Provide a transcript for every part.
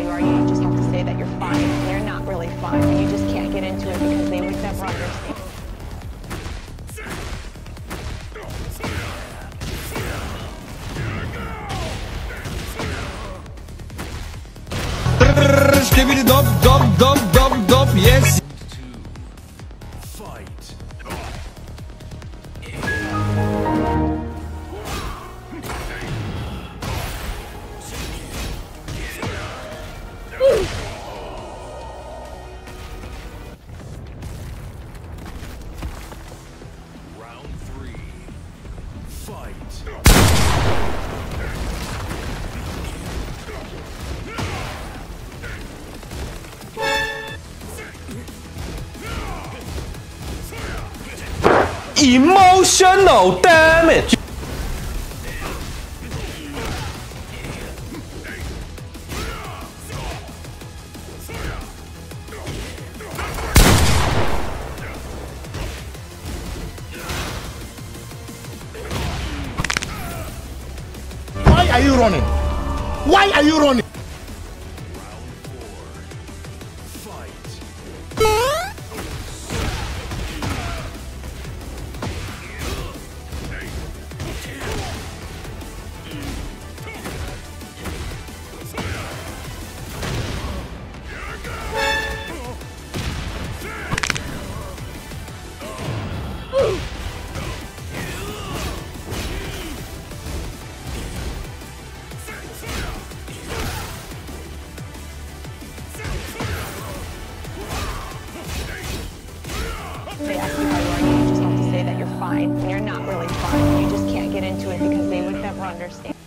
you are. You just have to say that you're fine. They're not really fine. You just can't get into it because they would never understand. Dop Emotional damage. Why are you running? Why are you running? You're fine. They're not really fine. You just can't get into it because they would never understand.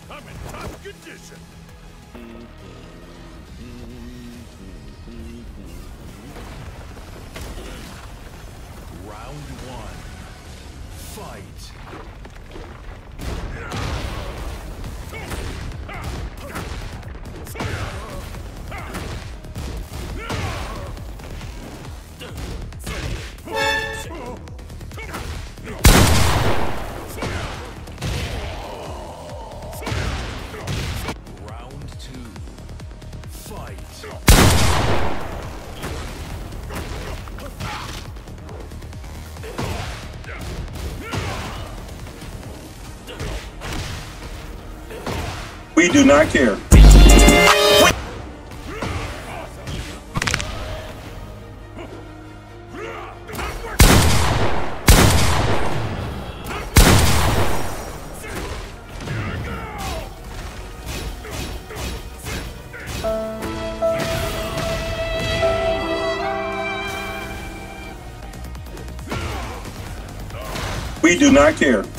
We do not care. We do not care.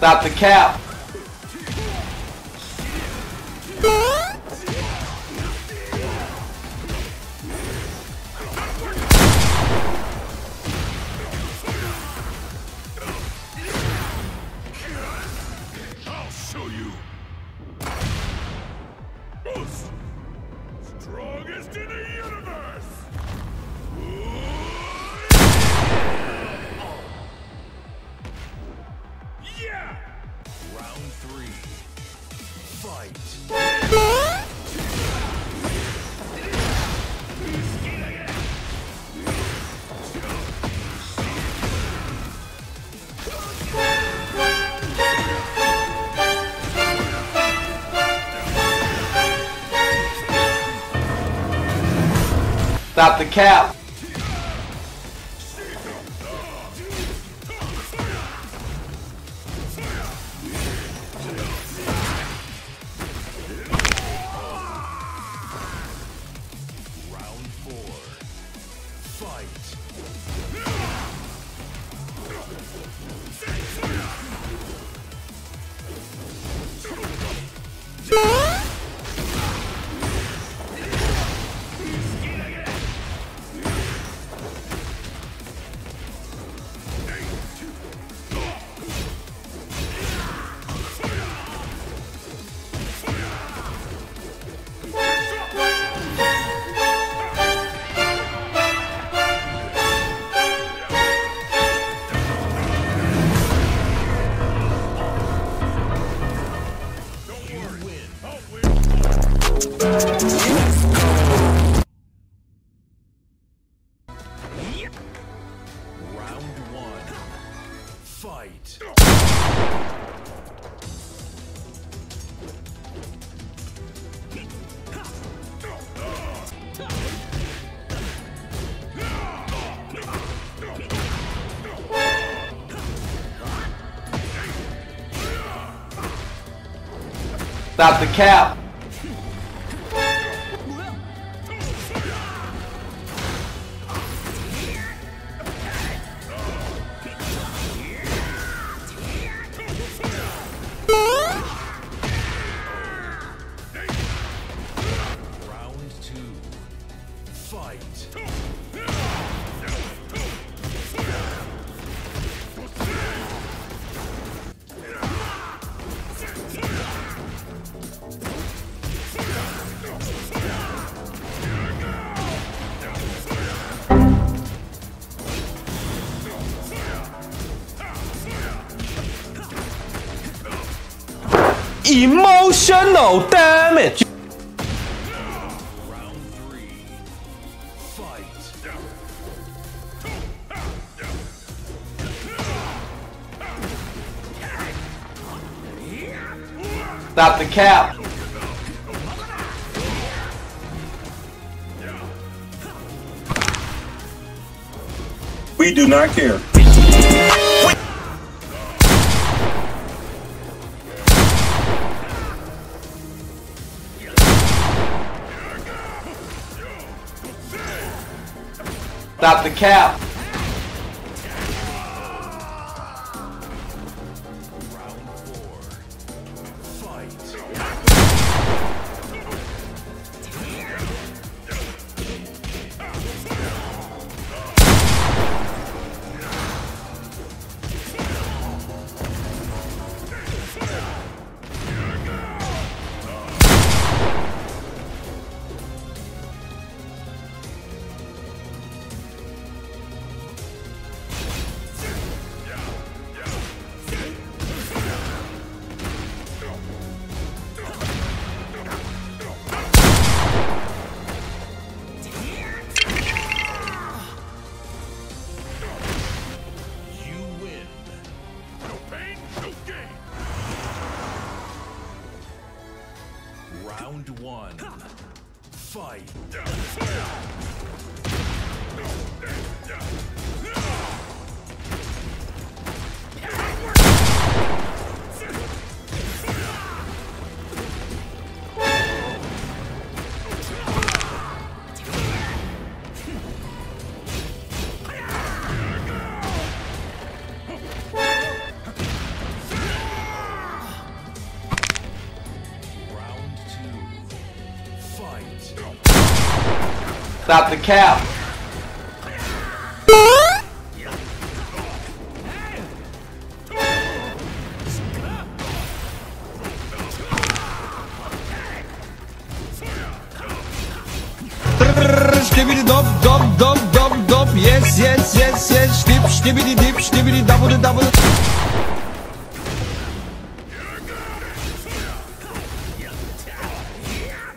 Stop the cap. I'll show you. Most Stop the cap. Stop the cap. Oh, Round three. Fight. Stop the cap. We do not care. Stop the cap. Stop the cap. Trrr, Ştibidi dop dop dop dop dop Yes yes yes yes Ştip ştibidi dip ştibidi dabıdı dabıdı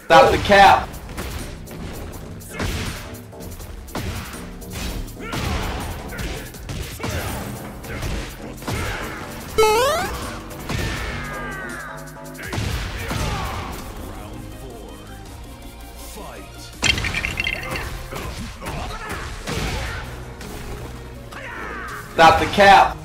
Stop the cap. Stop the cap.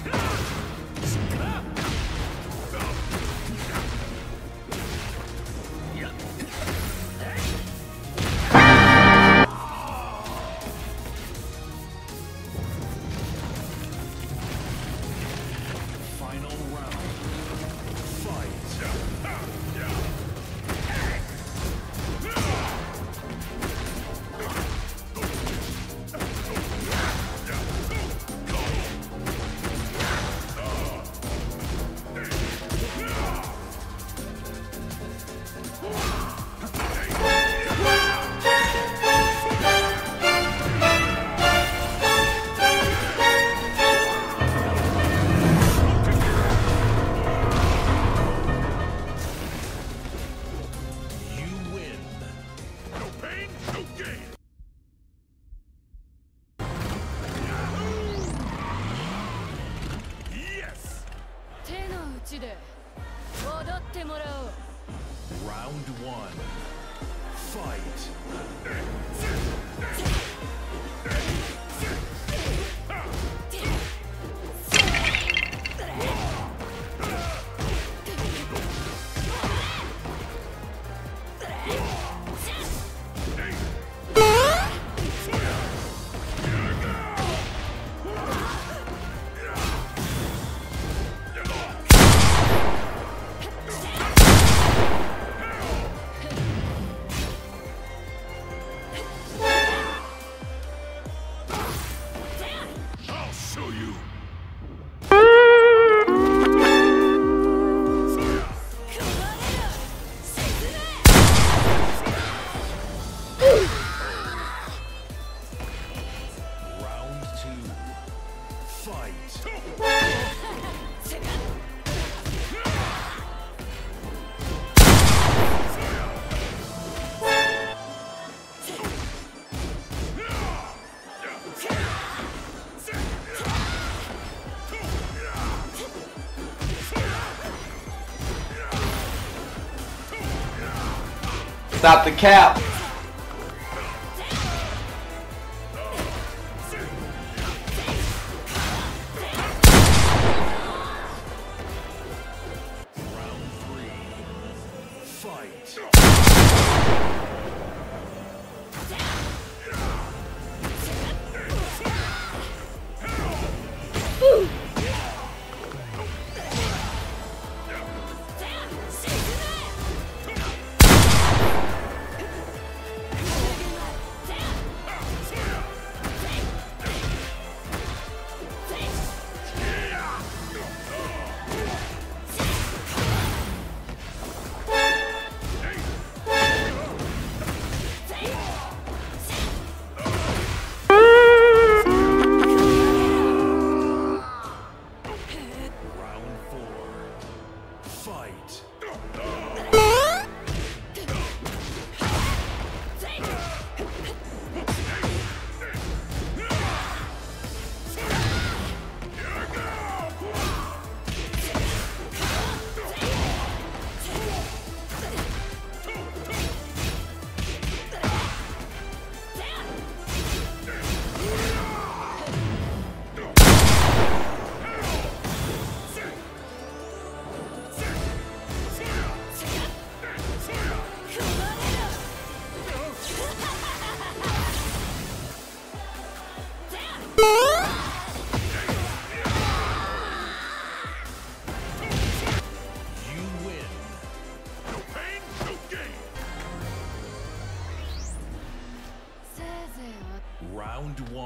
Stop the cap.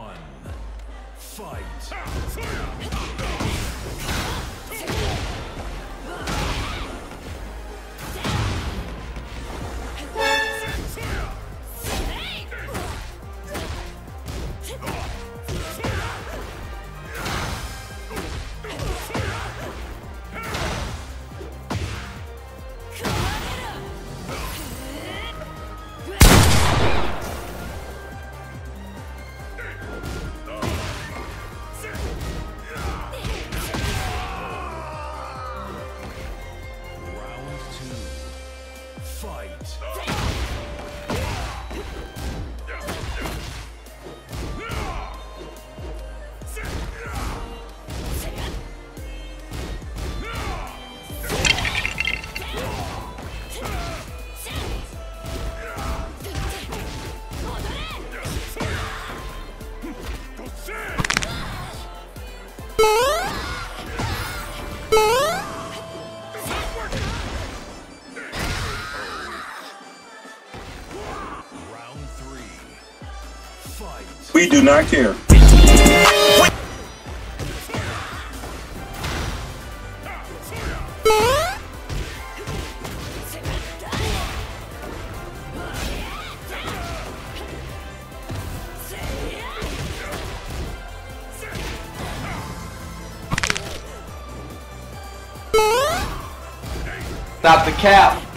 One. Do not care. Stop the cap.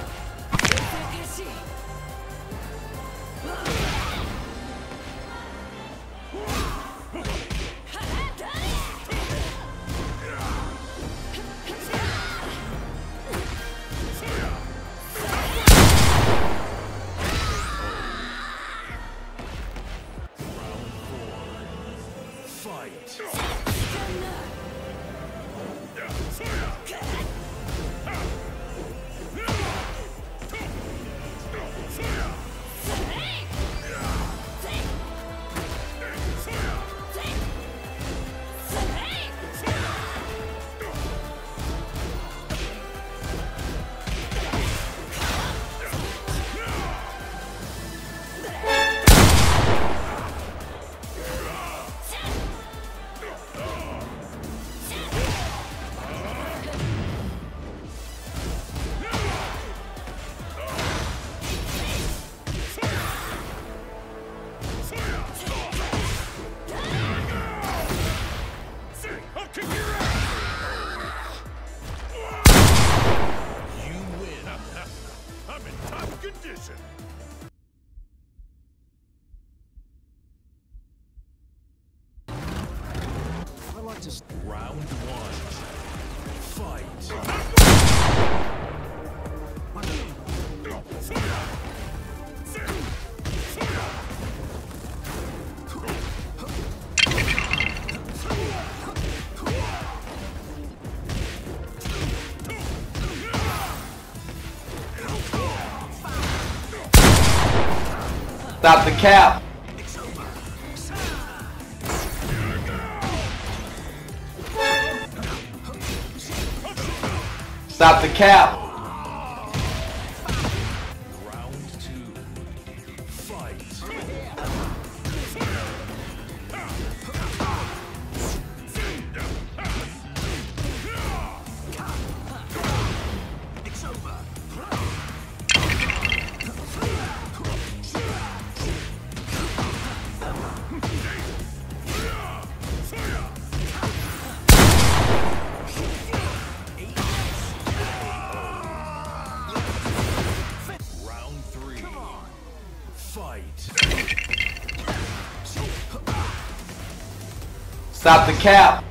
Stop the cap. Stop the cap. Stop the cap.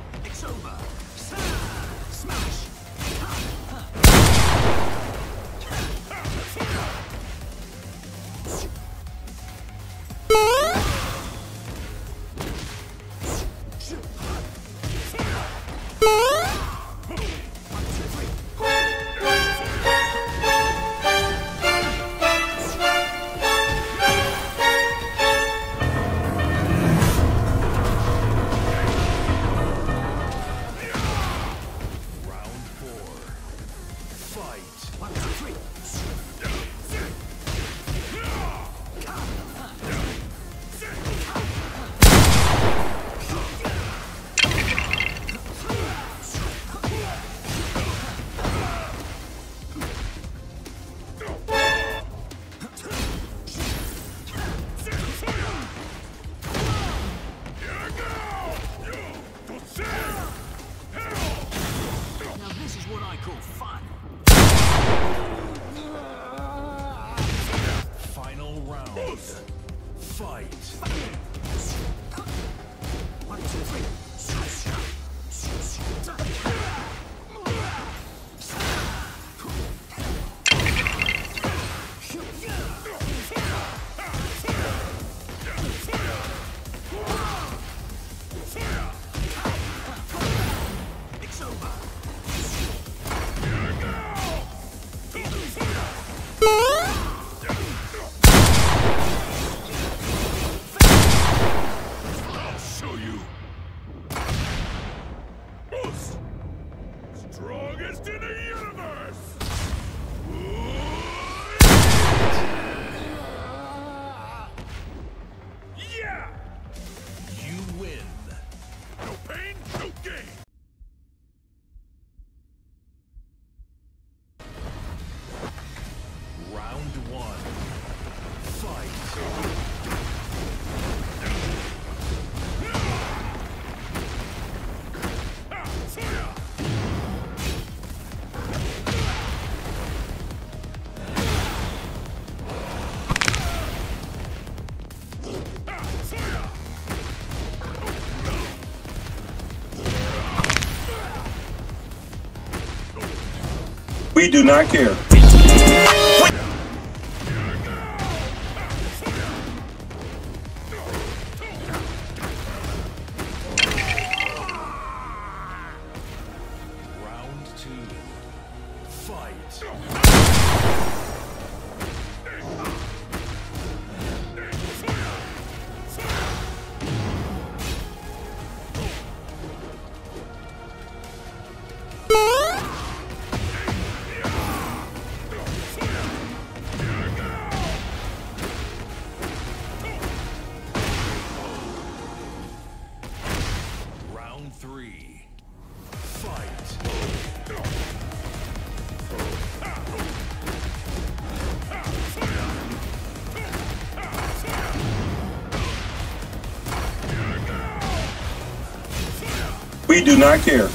We do not care. We do not care.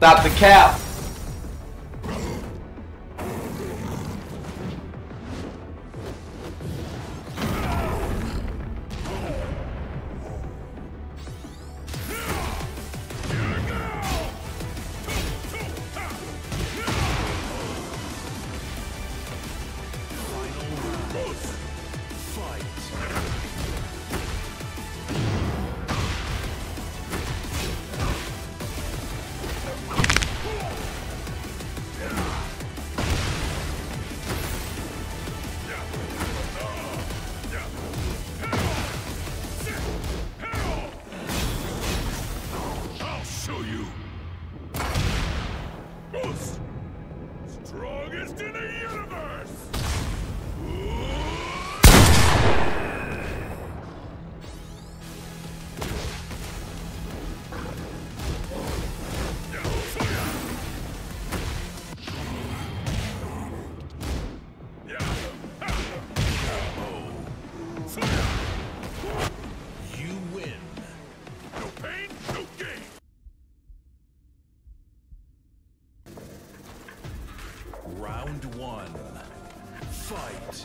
Stop the cap. Round one. Fight.